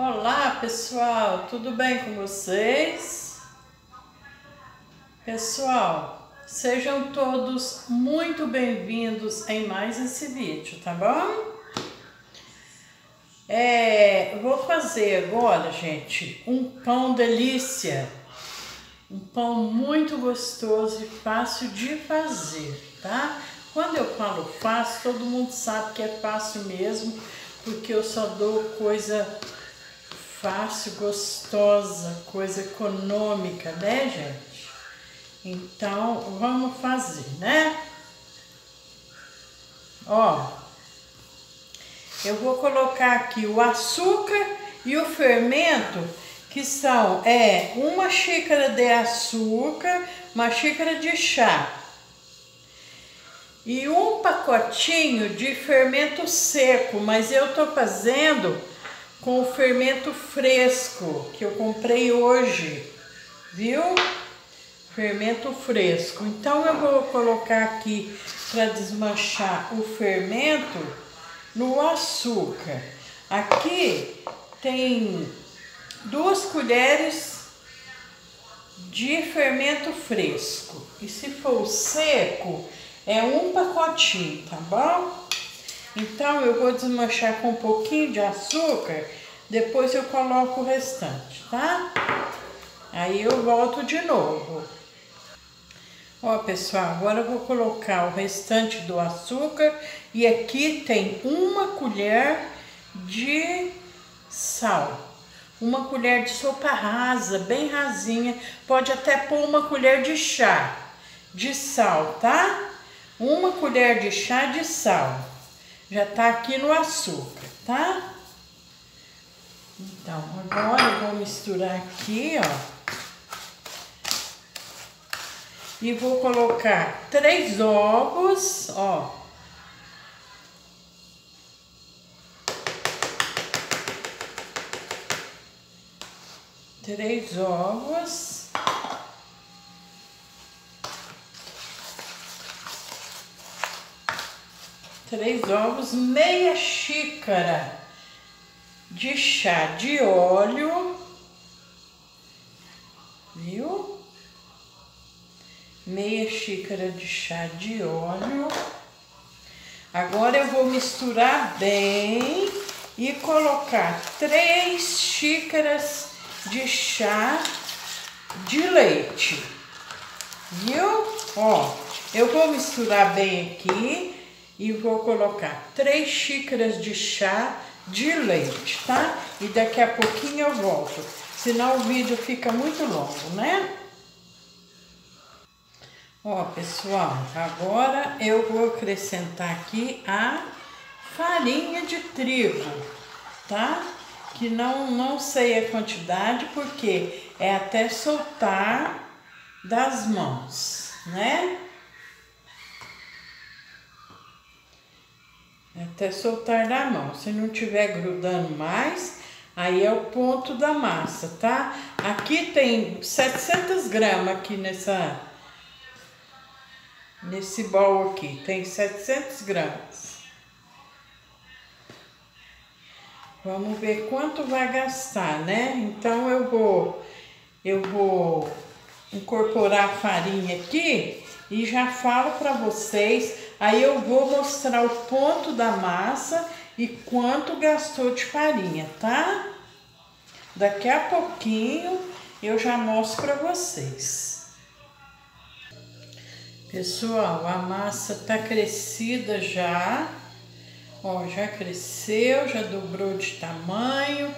Olá pessoal, tudo bem com vocês? Pessoal, sejam todos muito bem-vindos em mais esse vídeo, tá bom? É, vou fazer agora, gente, um pão delícia. Um pão muito gostoso e fácil de fazer, tá? Quando eu falo fácil, todo mundo sabe que é fácil mesmo, porque eu só dou coisa fácil, gostosa, coisa econômica, né, gente? Então, vamos fazer, né? Ó, eu vou colocar aqui o açúcar e o fermento, que são é uma xícara de açúcar, uma xícara de chá e um pacotinho de fermento seco, mas eu tô fazendo com o fermento fresco que eu comprei hoje, viu? Fermento fresco. Então eu vou colocar aqui para desmanchar o fermento no açúcar. Aqui tem duas colheres de fermento fresco. E se for seco, é um pacotinho, tá bom? Então eu vou desmanchar com um pouquinho de açúcar, depois eu coloco o restante, tá? Aí eu volto de novo. Ó, pessoal, agora eu vou colocar o restante do açúcar e aqui tem uma colher de sal. Uma colher de sopa rasa, bem rasinha. Pode até pôr uma colher de chá de sal, tá? Uma colher de chá de sal. Já tá aqui no açúcar, tá? Então, agora eu vou misturar aqui, ó. E vou colocar três ovos, ó. Três ovos. Três ovos, meia xícara de chá de óleo, viu? Meia xícara de chá de óleo. Agora eu vou misturar bem e colocar três xícaras de chá de leite, viu? Ó, eu vou misturar bem aqui e vou colocar três xícaras de chá de leite, tá? E daqui a pouquinho eu volto, senão o vídeo fica muito longo, né? Ó, pessoal, agora eu vou acrescentar aqui a farinha de trigo, tá? Que não, não sei a quantidade, porque é até soltar das mãos, né? Até soltar da mão. Se não tiver grudando mais, aí é o ponto da massa, tá? Aqui tem 700 gramas aqui nessa, nesse bol aqui, tem 700 gramas. Vamos ver quanto vai gastar, né? Então eu vou, eu vou incorporar a farinha aqui e já falo para vocês Aí eu vou mostrar o ponto da massa e quanto gastou de farinha, tá? Daqui a pouquinho eu já mostro para vocês. Pessoal, a massa tá crescida já. Ó, já cresceu, já dobrou de tamanho.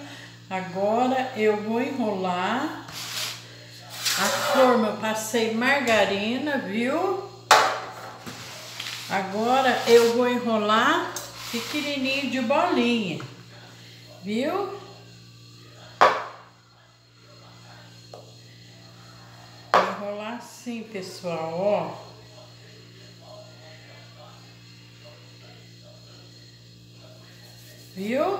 Agora eu vou enrolar. A forma passei margarina, viu? Agora eu vou enrolar pequenininho de bolinha, viu? Vou enrolar assim, pessoal, ó. Viu?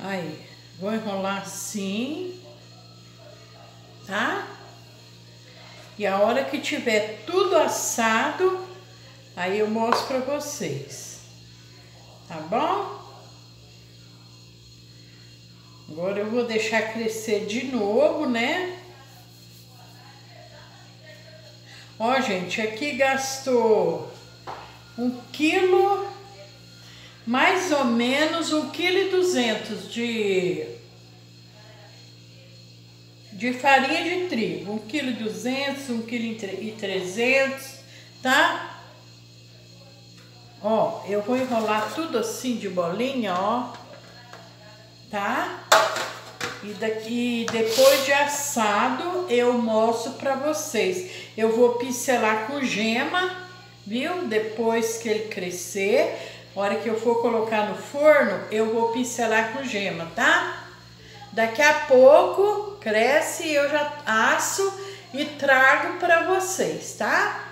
Aí, vou enrolar assim tá? E a hora que tiver tudo assado, Aí eu mostro pra vocês. Tá bom? Agora eu vou deixar crescer de novo, né? Ó, gente, aqui gastou um quilo, mais ou menos um quilo e duzentos de, de farinha de trigo. Um quilo e duzentos, um quilo e trezentos, tá? Ó, eu vou enrolar tudo assim de bolinha, ó, tá? E daqui, depois de assado, eu mostro pra vocês. Eu vou pincelar com gema, viu? Depois que ele crescer, a hora que eu for colocar no forno, eu vou pincelar com gema, tá? Daqui a pouco cresce e eu já asso e trago pra vocês, tá?